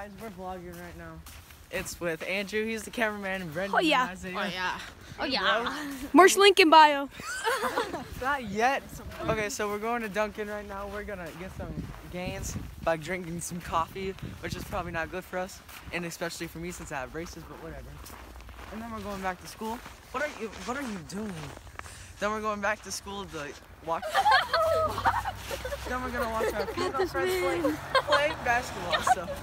Guys, we're vlogging right now. It's with Andrew, he's the cameraman, and Brendan. Oh, yeah. and Isaiah. Oh, yeah. Oh yeah. Marsh Lincoln bio. Not yet. Okay, so we're going to Dunkin' right now. We're gonna get some gains by drinking some coffee, which is probably not good for us, and especially for me since I have braces. But whatever. And then we're going back to school. What are you? What are you doing? Then we're going back to school to watch. then we're gonna watch our female friends play, play basketball. So.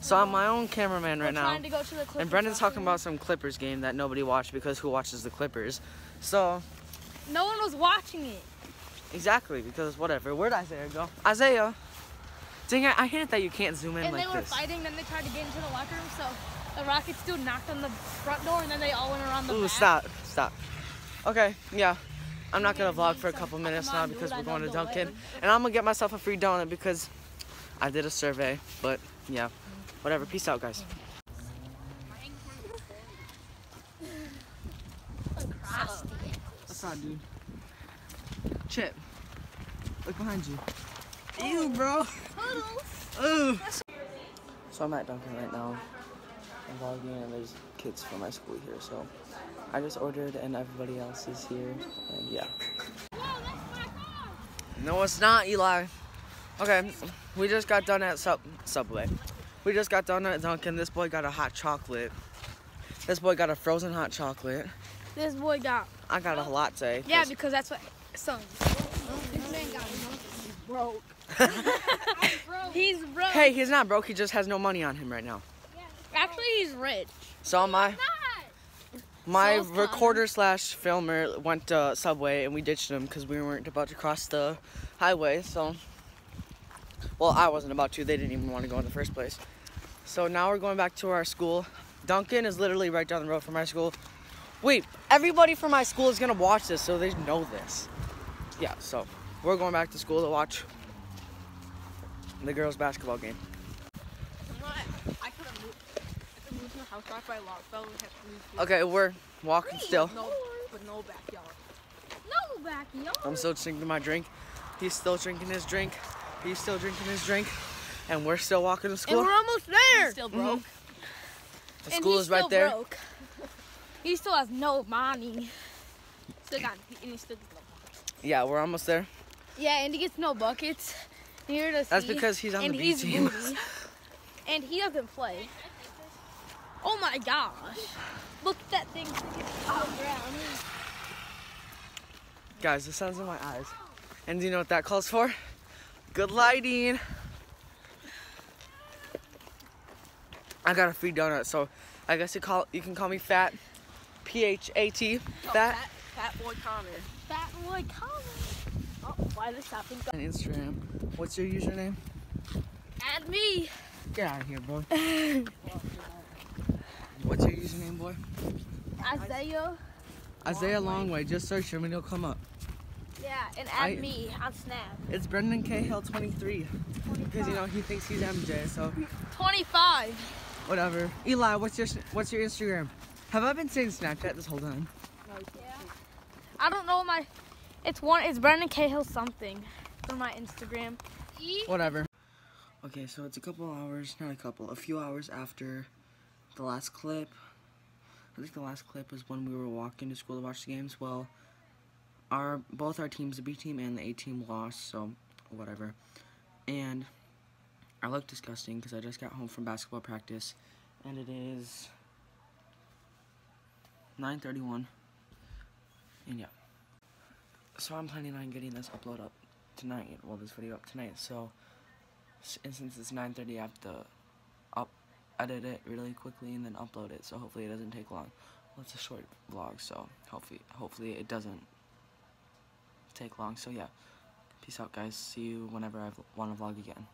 So I'm my own cameraman right now. To go to the And Brendan's talking about some Clippers game that nobody watched because who watches the Clippers? So. No one was watching it. exactly, because whatever. Where'd Isaiah go? Isaiah! Dang it, I hate it that you can't zoom in and like they were this. fighting, then they tried to get into the locker room, so the Rockets dude knocked on the front door, and then they all went around the Ooh, back. stop, stop. Okay, yeah. I'm not gonna vlog for a couple minutes now because we're going to Dunkin'. And I'm gonna get myself a free donut because I did a survey. But yeah, whatever. Peace out, guys. What's up, dude? Chip, look behind you. Ew, bro. Ooh. So I'm at Dunkin' right now. I'm vlogging and there's kids from my school here. So I just ordered and everybody else is here. And yeah. No, it's not, Eli. Okay, we just got done at Sub Subway. We just got done at Dunkin'. This boy got a hot chocolate. This boy got a frozen hot chocolate. This boy got. I got a latte. Yeah, because that's what. Son. This man got broke. he's broke. Hey, he's not broke. He just has no money on him right now. He's rich. So my my So is Connor. recorder slash filmer went to Subway and we ditched him because we weren't about to cross the highway. So, well, I wasn't about to. They didn't even want to go in the first place. So now we're going back to our school. Dunkin' is literally right down the road from my school. Wait, everybody from my school is gonna watch this, so they know this. Yeah, so we're going back to school to watch the girls' basketball game. Okay, we're walking still. No, but no backyard. No backyard. I'm still drinking my drink. He's still drinking his drink. He's still drinking his drink. And we're still walking to school. And school. we're almost there. Still Mhm. broke. The And school he's is right still there. Broke. He still has no money. Still got. And he still. no Yeah, we're almost there. Yeah, and he gets no buckets. Here to That's see. because he's on and the B he's team. and he doesn't play. Oh my gosh. Look at that thing on the ground. Guys, the sun's in my eyes. And do you know what that calls for? Good lighting. I got a free donut, so I guess you call you can call me fat. P H A T. Oh, fat. Fat, fat boy Connor. Fat boy coming. Oh, why is stopping? On Instagram. What's your username? Add me. Get out of here, boy. What's your username, boy? Isaiah. Isaiah Longway. Just search him and he'll come up. Yeah, and add I- me on Snap. It's Brendan Cahill 23. Because you know he thinks he's MJ, so 25. whatever. Eli, what's your what's your Instagram? Have I been saying Snapchat this whole time? No, yeah. I don't know my. It's one. It's Brendan Cahill something for my Instagram. Whatever. Okay, so it's a couple hours, not a couple, a few hours after the last clip. I think the last clip was when we were walking to school to watch the games. Well, our both our teams, the B team and the A team, lost, so whatever. And I look disgusting because I just got home from basketball practice, and it is 9:31. And yeah. So I'm planning on getting this upload up tonight. Well, this video up tonight. So, and since it's 9:30, I have to edit it really quickly and then upload it. So hopefully it doesn't take long. Well, it's a short vlog, so hopefully hopefully it doesn't take long. So yeah, peace out, guys. See you whenever I want to vlog again.